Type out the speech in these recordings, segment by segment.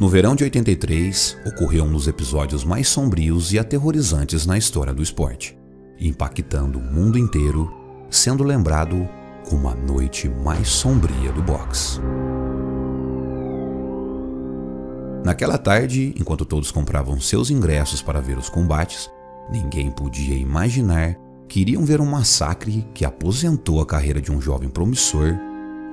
No verão de 83, ocorreu um dos episódios mais sombrios e aterrorizantes na história do esporte, impactando o mundo inteiro, sendo lembrado como a noite mais sombria do boxe. Naquela tarde, enquanto todos compravam seus ingressos para ver os combates, ninguém podia imaginar que iriam ver um massacre que aposentou a carreira de um jovem promissor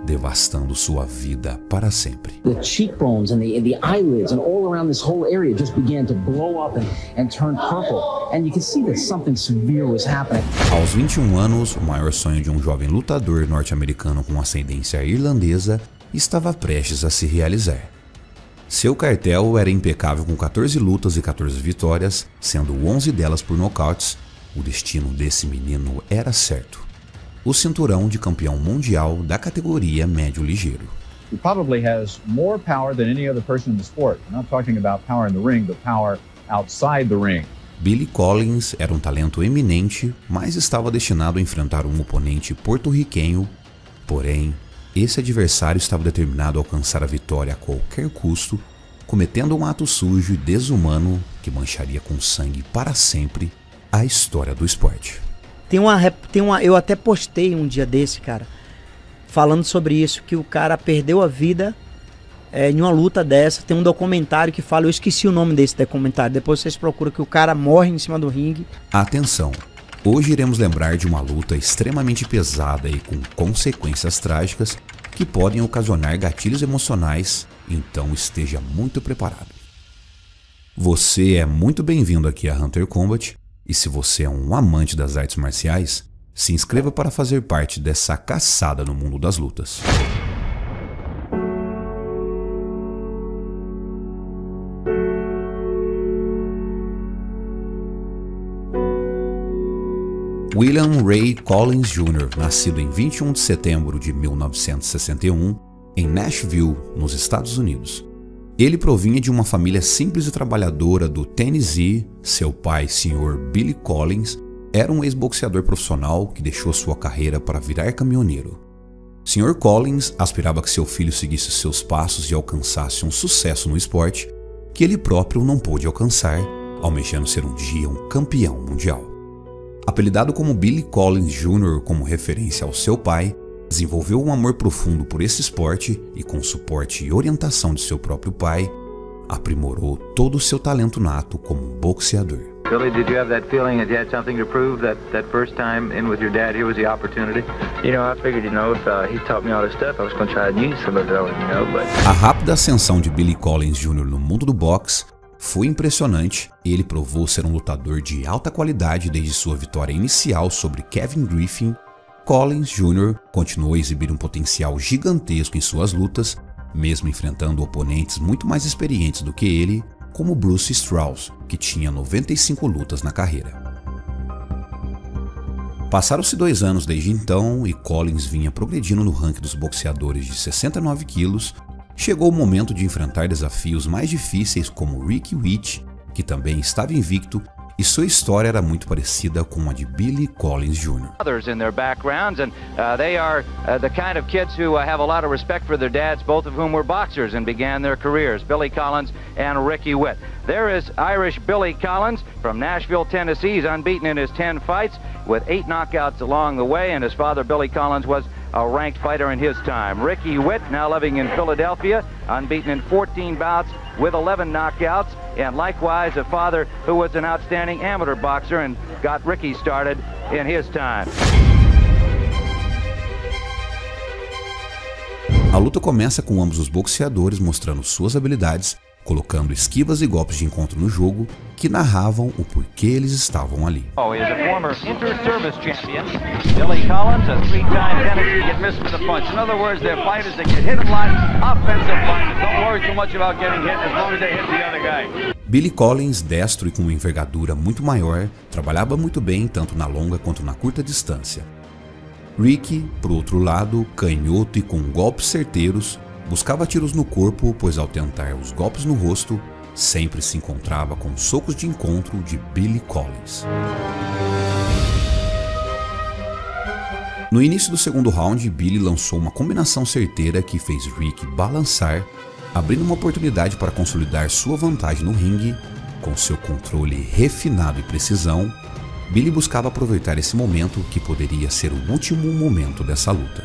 devastando sua vida para sempre. The cheekbones and the, the eyelids and all around this whole area just began to blow up and, and turn purple. And you can see that something severe was happening. Aos 21 anos, o maior sonho de um jovem lutador norte-americano com ascendência irlandesa estava prestes a se realizar. Seu cartel era impecável com 14 lutas e 14 vitórias, sendo 11 delas por nocautes. O destino desse menino era certo o cinturão de campeão mundial da categoria médio ligeiro. He probably has more power than any other person in the sport. I'm not talking about power in the ring, but power outside the ring. Billy Collins era um talento eminente, mas estava destinado a enfrentar um oponente porto-riquenho. Porém, esse adversário estava determinado a alcançar a vitória a qualquer custo, cometendo um ato sujo e desumano que mancharia com sangue para sempre a história do esporte. Tem uma, tem uma. Eu até postei um dia desse, cara, falando sobre isso, que o cara perdeu a vida é, em uma luta dessa. Tem um documentário que fala, eu esqueci o nome desse documentário. Depois vocês procuram que o cara morre em cima do ringue. Atenção! Hoje iremos lembrar de uma luta extremamente pesada e com consequências trágicas que podem ocasionar gatilhos emocionais, então esteja muito preparado. Você é muito bem-vindo aqui a Hunter Combat e se você é um amante das artes marciais, se inscreva para fazer parte dessa caçada no mundo das lutas. William Ray Collins Jr., nascido em 21 de setembro de 1961, em Nashville, nos Estados Unidos, ele provinha de uma família simples e trabalhadora do Tennessee. Seu pai, Sr. Billy Collins, era um ex-boxeador profissional que deixou sua carreira para virar caminhoneiro. Sr. Collins aspirava que seu filho seguisse seus passos e alcançasse um sucesso no esporte que ele próprio não pôde alcançar, almejando ser um dia um campeão mundial. Apelidado como Billy Collins Jr. como referência ao seu pai, Desenvolveu um amor profundo por esse esporte e, com suporte e orientação de seu próprio pai, aprimorou todo o seu talento nato como boxeador. Billy, did you have that feeling that you had something to prove that that first time in with your dad here was the opportunity? You know, I figured, you know, if uh, he taught me all this stuff, I was going to try to use some of it, you know, but... A rápida ascensão de Billy Collins Jr. no mundo do boxe foi impressionante e ele provou ser um lutador de alta qualidade desde sua vitória inicial sobre Kevin Griffin Collins Jr. continuou a exibir um potencial gigantesco em suas lutas, mesmo enfrentando oponentes muito mais experientes do que ele, como Bruce Strauss, que tinha 95 lutas na carreira. Passaram-se dois anos desde então e Collins vinha progredindo no ranking dos boxeadores de 69 quilos. Chegou o momento de enfrentar desafios mais difíceis como Ricky Witt, que também estava invicto e sua história era muito parecida com a de Billy Collins Jr. Others in their backgrounds, and uh, they are uh, the kind of kids who uh, have a lot of respect for their dads, both of whom were boxers and began their careers. Billy Collins and Ricky Witt. There is Irish Billy Collins from Nashville, Tennessee. He's unbeaten in his 10 fights with eight knockouts along the way, and his father, Billy Collins, was a ranked fighter in his time. Ricky Witt, now living in Philadelphia, unbeaten in 14 bouts with 11 knockouts, and likewise a father who was an outstanding amateur boxer and got Ricky started in his time. A luta começa com ambos os boxeadores mostrando suas habilidades colocando esquivas e golpes de encontro no jogo que narravam o porquê eles estavam ali. Oh. Billy Collins, destro e com uma envergadura muito maior, trabalhava muito bem tanto na longa quanto na curta distância. Ricky, por outro lado, canhoto e com golpes certeiros, Buscava tiros no corpo, pois ao tentar os golpes no rosto, sempre se encontrava com socos de encontro de Billy Collins. No início do segundo round, Billy lançou uma combinação certeira que fez Rick balançar abrindo uma oportunidade para consolidar sua vantagem no ringue, com seu controle refinado e precisão, Billy buscava aproveitar esse momento que poderia ser o último momento dessa luta.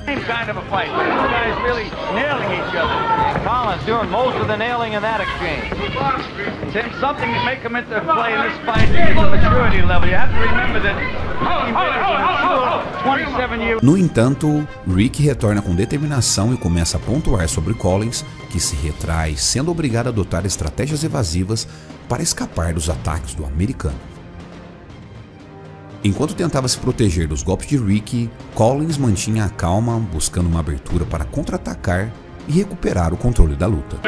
No entanto, Rick retorna com determinação e começa a pontuar sobre Collins, que se retrai, sendo obrigado a adotar estratégias evasivas para escapar dos ataques do americano. Enquanto tentava se proteger dos golpes de Ricky, Collins mantinha a calma, buscando uma abertura para contra-atacar e recuperar o controle da luta.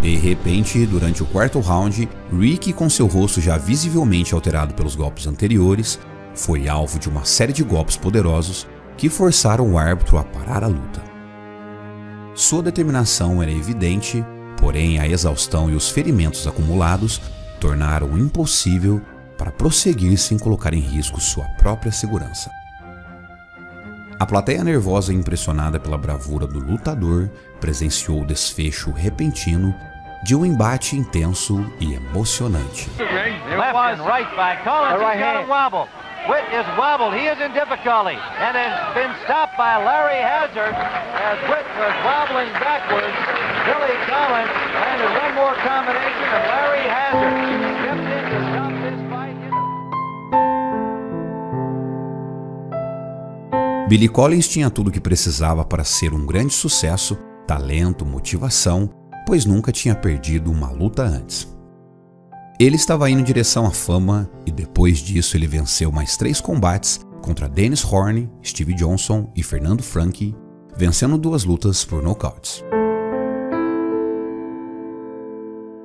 De repente, durante o quarto round, Ricky, com seu rosto já visivelmente alterado pelos golpes anteriores, foi alvo de uma série de golpes poderosos que forçaram o árbitro a parar a luta. Sua determinação era evidente, porém a exaustão e os ferimentos acumulados tornaram impossível para prosseguir sem colocar em risco sua própria segurança. A plateia nervosa e impressionada pela bravura do lutador presenciou o desfecho repentino de um embate intenso e emocionante. Left and right Collins, Witt is wobbled. He is in difficulty and has been stopped by Larry Hazard as Witt was wobbling backwards. Billy Collins landed one more combination and Larry Hazard stepped in to stop this fight. Billy Collins tinha tudo o que precisava para ser um grande sucesso, talento, motivação, pois nunca tinha perdido uma luta antes. Ele estava indo em direção à fama e depois disso ele venceu mais três combates contra Dennis Horne, Steve Johnson e Fernando Franchi, vencendo duas lutas por nocautes.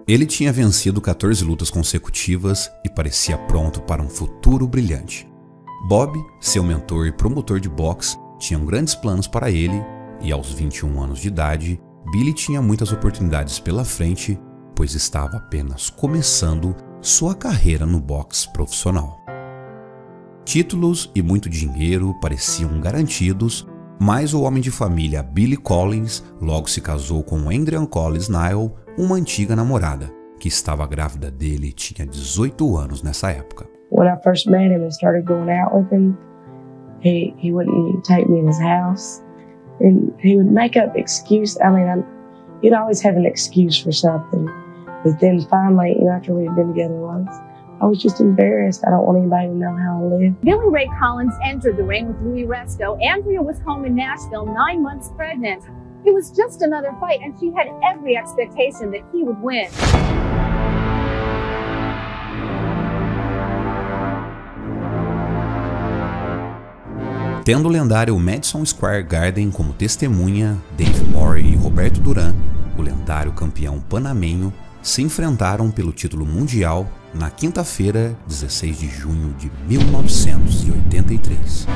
Ele tinha vencido 14 lutas consecutivas e parecia pronto para um futuro brilhante. Bob, seu mentor e promotor de boxe, tinham grandes planos para ele e aos 21 anos de idade, Billy tinha muitas oportunidades pela frente pois estava apenas começando sua carreira no boxe profissional. Títulos e muito dinheiro pareciam garantidos, mas o homem de família Billy Collins logo se casou com Adrian Collins Nile, uma antiga namorada, que estava grávida dele e tinha 18 anos nessa época. When I first met him and started going out with him, he he wouldn't take me in his house, and he would make up excuse. I mean, he'd always have an excuse for something. But then finally, you know, after we had been together once, I was just embarrassed. I don't want anybody to know how I live. Billy Ray Collins entered the ring with Louis Resto. Andrea was home in Nashville, nine months pregnant. It was just another fight, and she had every expectation that he would win. Tendo o lendário Madison Square Garden como testemunha, Dave Moore e Roberto Duran, o lendário campeão panamenho se enfrentaram pelo título mundial na quinta-feira, 16 de junho de 1983.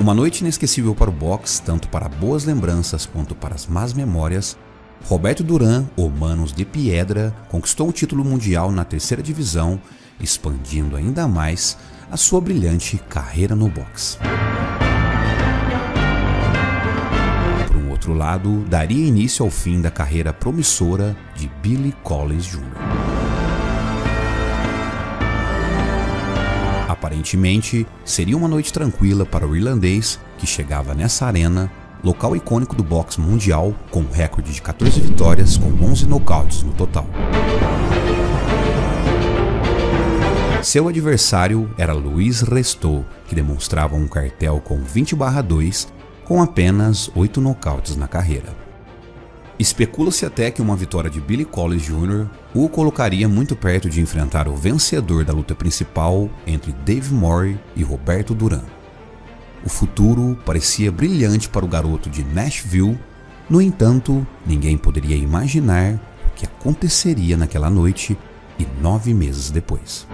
Uma noite inesquecível para o boxe, tanto para boas lembranças quanto para as más memórias, Roberto Duran, o Manos de Piedra, conquistou o título mundial na terceira divisão, expandindo ainda mais a sua brilhante carreira no boxe. Outro lado, daria início ao fim da carreira promissora de Billy Collins Jr. Aparentemente, seria uma noite tranquila para o irlandês que chegava nessa arena, local icônico do boxe mundial, com um recorde de 14 vitórias com 11 nocautes no total. Seu adversário era Luiz Restou, que demonstrava um cartel com 20/2 com apenas oito nocautes na carreira. Especula-se até que uma vitória de Billy Collins Jr. o colocaria muito perto de enfrentar o vencedor da luta principal entre Dave Moore e Roberto Duran. O futuro parecia brilhante para o garoto de Nashville, no entanto, ninguém poderia imaginar o que aconteceria naquela noite e nove meses depois.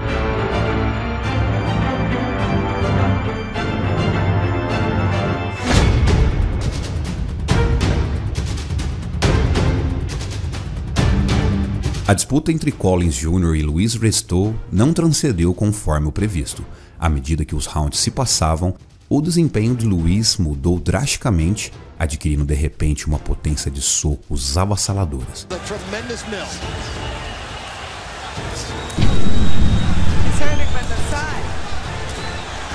A disputa entre Collins Jr. e Louis Resto não transcendeu conforme o previsto. À medida que os rounds se passavam, o desempenho de Luiz mudou drasticamente, adquirindo de repente uma potência de socos avassaladoras.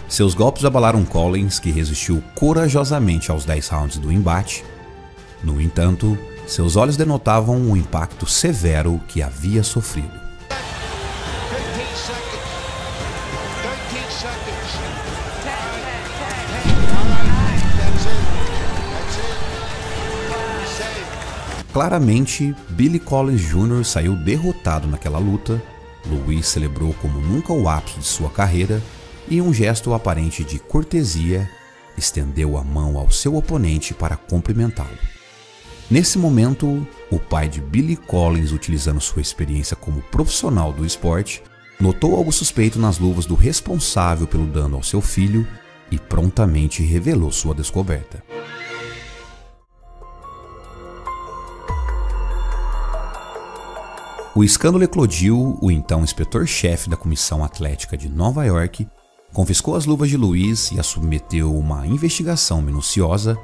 Seus golpes abalaram Collins, que resistiu corajosamente aos 10 rounds do embate. No entanto, seus olhos denotavam o impacto severo que havia sofrido. Claramente, Billy Collins Jr. saiu derrotado naquela luta. Louis celebrou como nunca o ápice de sua carreira e, um gesto aparente de cortesia, estendeu a mão ao seu oponente para cumprimentá-lo. Nesse momento, o pai de Billy Collins, utilizando sua experiência como profissional do esporte, notou algo suspeito nas luvas do responsável pelo dano ao seu filho e prontamente revelou sua descoberta. O escândalo eclodiu, o então inspetor-chefe da Comissão Atlética de Nova York confiscou as luvas de Luiz e a submeteu a uma investigação minuciosa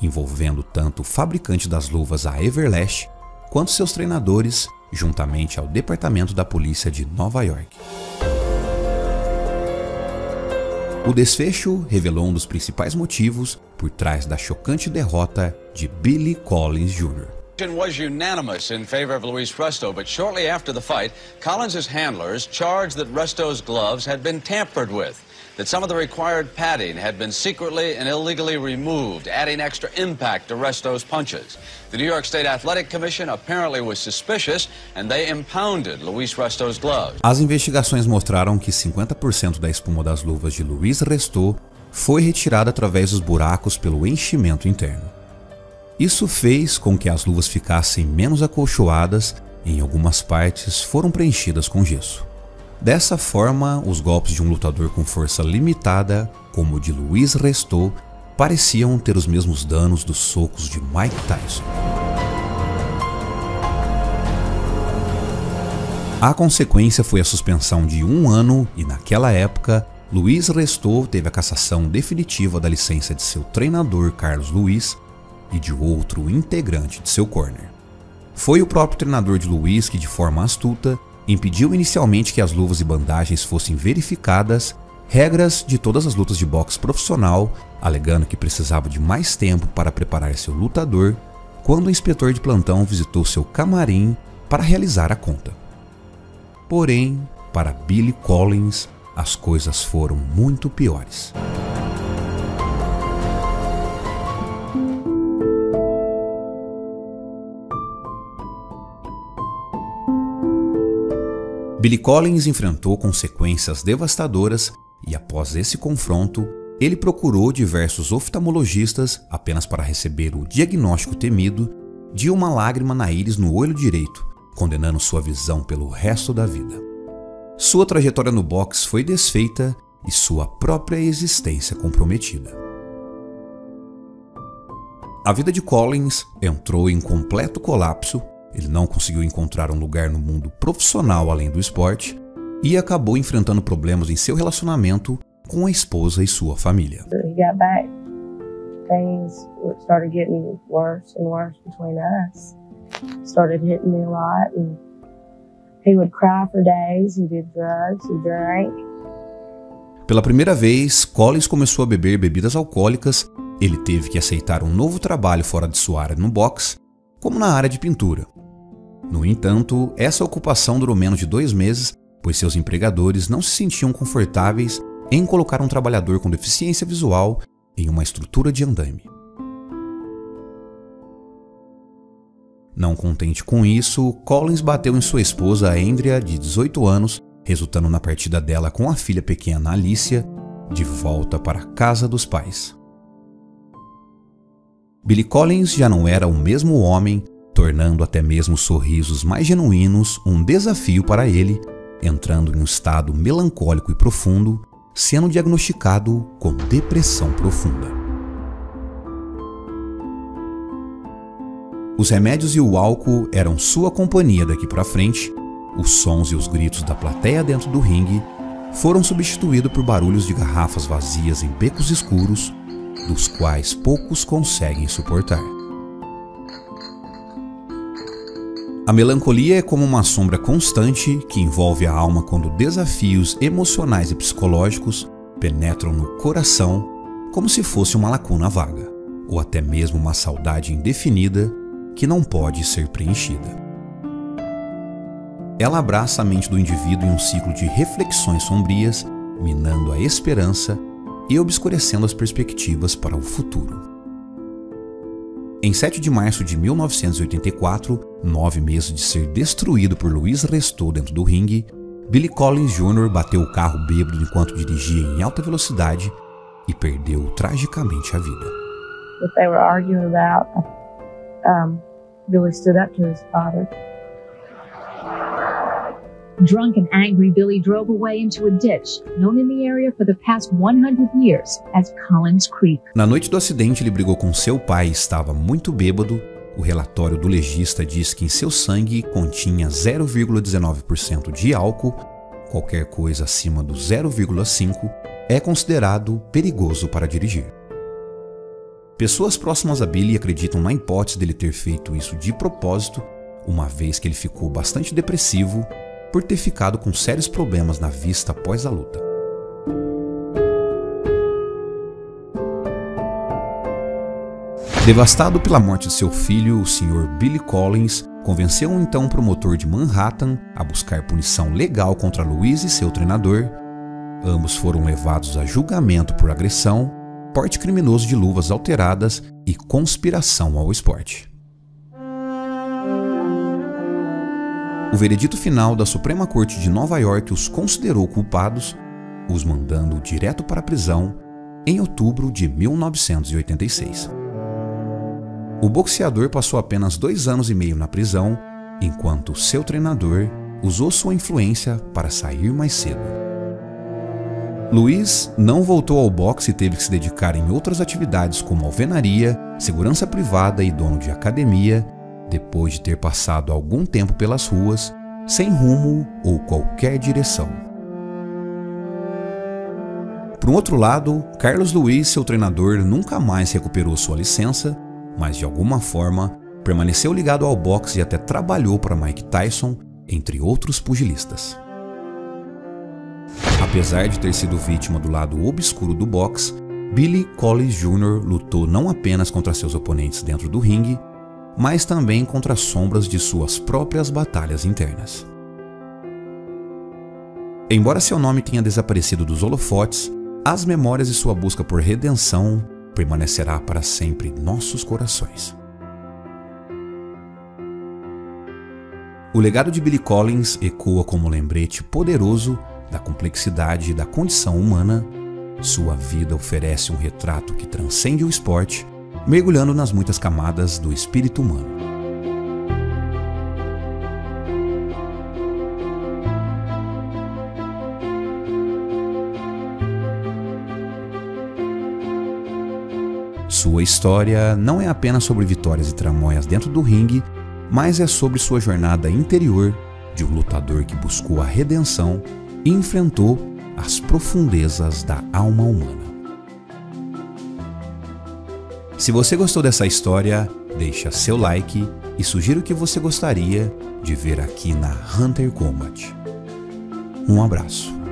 envolvendo tanto o fabricante das luvas a Everlast quanto seus treinadores, juntamente ao Departamento da Polícia de Nova York. O desfecho revelou um dos principais motivos por trás da chocante derrota de Billy Collins Jr. was unanimous in favor of Luis Resto, but shortly after the fight, Collins' handlers charged that Resto's gloves had been tampered with, that some of the required padding had been secretly and illegally removed, adding extra impact to Resto's punches. The New York State Athletic Commission apparently was suspicious and they impounded Luis Resto's gloves. As investigações mostraram que 50% da espuma das luvas de Luis Resto foi retirada através dos buracos pelo enchimento interno. Isso fez com que as luvas ficassem menos acolchoadas e em algumas partes foram preenchidas com gesso. Dessa forma, os golpes de um lutador com força limitada, como o de Luiz Restou, pareciam ter os mesmos danos dos socos de Mike Tyson. A consequência foi a suspensão de um ano e, naquela época, Luiz Restou teve a cassação definitiva da licença de seu treinador Carlos Luiz e de outro integrante de seu corner. Foi o próprio treinador de Luiz que, de forma astuta, impediu inicialmente que as luvas e bandagens fossem verificadas, regras de todas as lutas de boxe profissional, alegando que precisava de mais tempo para preparar seu lutador, quando o inspetor de plantão visitou seu camarim para realizar a conta. Porém, para Billy Collins, as coisas foram muito piores. Billy Collins enfrentou consequências devastadoras e, após esse confronto, ele procurou diversos oftalmologistas apenas para receber o diagnóstico temido de uma lágrima na íris no olho direito, condenando sua visão pelo resto da vida. Sua trajetória no boxe foi desfeita e sua própria existência comprometida. A vida de Collins entrou em completo colapso ele não conseguiu encontrar um lugar no mundo profissional além do esporte e acabou enfrentando problemas em seu relacionamento com a esposa e sua família. Things started getting worse and worse between us. Started hitting me a lot and he would cry for days. He did drugs, he drank. Pela primeira vez, Collins começou a beber bebidas alcoólicas. Ele teve que aceitar um novo trabalho fora de sua área no boxe, como na área de pintura. No entanto, essa ocupação durou menos de dois meses, pois seus empregadores não se sentiam confortáveis em colocar um trabalhador com deficiência visual em uma estrutura de andaime. Não contente com isso, Collins bateu em sua esposa Andrea, de 18 anos, resultando na partida dela com a filha pequena Alicia, de volta para a casa dos pais. Billy Collins já não era o mesmo homem tornando até mesmo sorrisos mais genuínos um desafio para ele, entrando em um estado melancólico e profundo, sendo diagnosticado com depressão profunda. Os remédios e o álcool eram sua companhia daqui para frente. Os sons e os gritos da plateia dentro do ringue foram substituídos por barulhos de garrafas vazias em becos escuros, dos quais poucos conseguem suportar. A melancolia é como uma sombra constante que envolve a alma quando desafios emocionais e psicológicos penetram no coração como se fosse uma lacuna vaga, ou até mesmo uma saudade indefinida que não pode ser preenchida. Ela abraça a mente do indivíduo em um ciclo de reflexões sombrias, minando a esperança e obscurecendo as perspectivas para o futuro. Em 7 de março de 1984, nove meses de ser destruído por Luiz Restou dentro do ringue, Billy Collins Jr. bateu o carro bêbado enquanto dirigia em alta velocidade e perdeu tragicamente a vida. Billy stood up to his father Drunk and angry, Billy drove away into a ditch, known in the area for the past 100 years as Collins Creek. Na noite do acidente, ele brigou com seu pai e estava muito bêbado. O relatório do legista diz que em seu sangue continha 0,19% de álcool. Qualquer coisa acima do 0,5 é considerado perigoso para dirigir. Pessoas próximas a Billy acreditam na hipótese dele ter feito isso de propósito, uma vez que ele ficou bastante depressivo por ter ficado com sérios problemas na vista após a luta. Devastado pela morte de seu filho, o Sr. Billy Collins convenceu um então promotor de Manhattan a buscar punição legal contra Luiz e seu treinador. Ambos foram levados a julgamento por agressão, porte criminoso de luvas alteradas e conspiração ao esporte. O veredito final da Suprema Corte de Nova York os considerou culpados, os mandando direto para a prisão em outubro de 1986. O boxeador passou apenas dois anos e meio na prisão, enquanto seu treinador usou sua influência para sair mais cedo. Luiz não voltou ao boxe e teve que se dedicar em outras atividades como alvenaria, segurança privada e dono de academia, depois de ter passado algum tempo pelas ruas, sem rumo ou qualquer direção. Por um outro lado, Carlos Luiz, seu treinador, nunca mais recuperou sua licença, mas de alguma forma permaneceu ligado ao boxe e até trabalhou para Mike Tyson, entre outros pugilistas. Apesar de ter sido vítima do lado obscuro do boxe, Billy Collins Jr. lutou não apenas contra seus oponentes dentro do ringue, mas também contra as sombras de suas próprias batalhas internas. Embora seu nome tenha desaparecido dos holofotes, as memórias de sua busca por redenção permanecerá para sempre em nossos corações. O legado de Billy Collins ecoa como lembrete poderoso da complexidade da condição humana. Sua vida oferece um retrato que transcende o esporte mergulhando nas muitas camadas do espírito humano. Sua história não é apenas sobre vitórias e tramóias dentro do ringue, mas é sobre sua jornada interior de um lutador que buscou a redenção e enfrentou as profundezas da alma humana. Se você gostou dessa história, deixa seu like e sugira o que você gostaria de ver aqui na Hunter Combat. Um abraço.